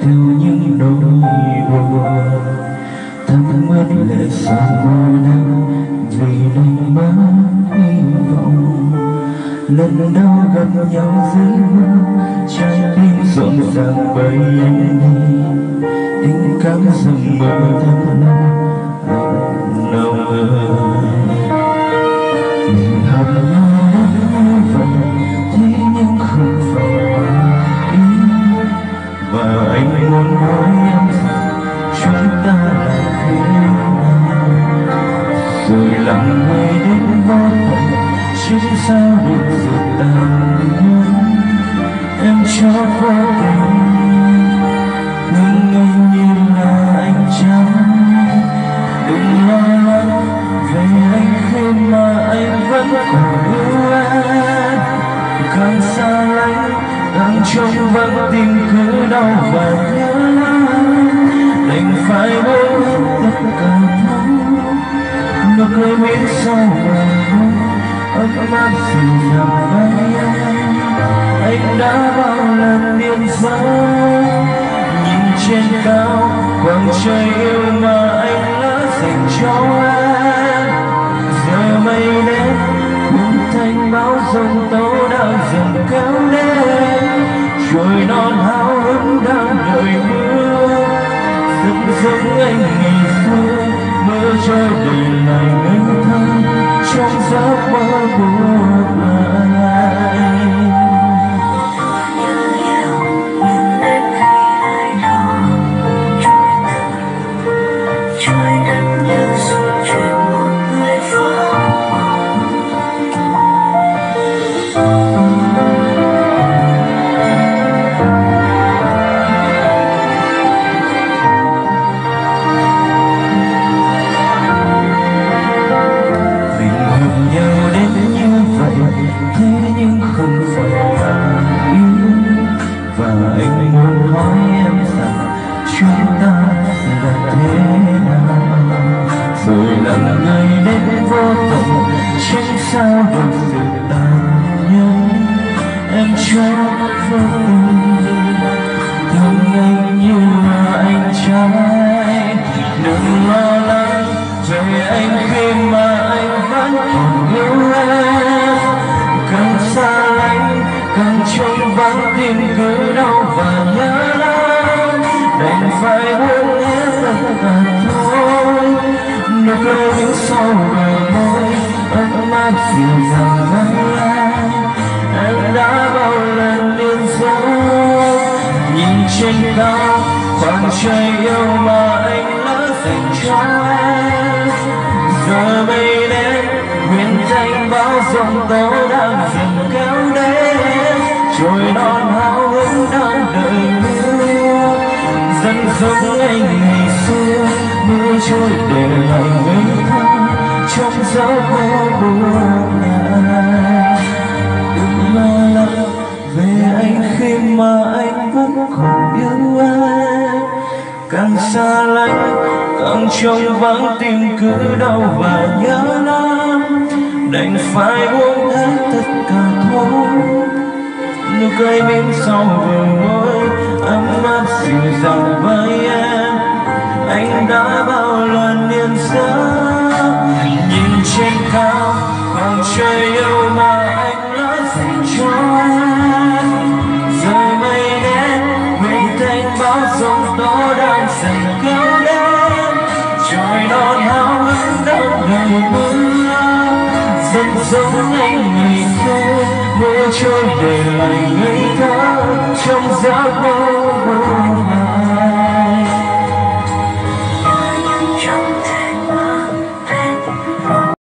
Theo những đôi buồn thấm mất lệ sao mùa nắng vì đánh mất hy vọng. Lần đau gặp nhau dưới mưa trái tim rộn ràng bởi anh đi. Tình cảm dần mơ thắm đến vô sao được sự tàn nhẫn em cho vô tình nhưng anh như là anh trắng đừng lo lắng về anh khi mà anh vẫn còn yêu em càng xa lánh càng trông vắng tim cứ đau và nhớ đành phải buông cười miễn sau bờ ấm áp dịu dàng bay anh đã bao lần điên dấu. Nhìn trên cao khoảng trời yêu mà anh đã dành cho em. Giờ mây đến cuốn thanh bão giông tố đang dần kéo đến trời non hao hức đang đợi mưa. Rất giống anh ngày xưa mơ cho đời lại ngây lặng người đến vô tận chẳng sao được sự tàn nhẫn em cho vô tình đứng sau môi ấm mát dịu dàng bay anh đã bao lần điên dấu nhìn trên cao khoảng trời yêu mà anh đã dành cho em giờ mây đen huyền thanh bao giông tố đang dần kéo đến trôi non hao hứng đang đợi mưa dần giống anh ngày xưa mưa trôi để lại ngây thơ trong giấc mơ buồn này đừng lo lắng về anh khi mà anh vẫn còn yêu em. Càng xa lánh, càng trong vắng tim cứ đau và nhớ lắm đành phải buông hết tất cả thôi. Nụ cười bên sau vừa môi, ấm áp dần giống anh ngày xưa mưa trôi để lại ngây thơ.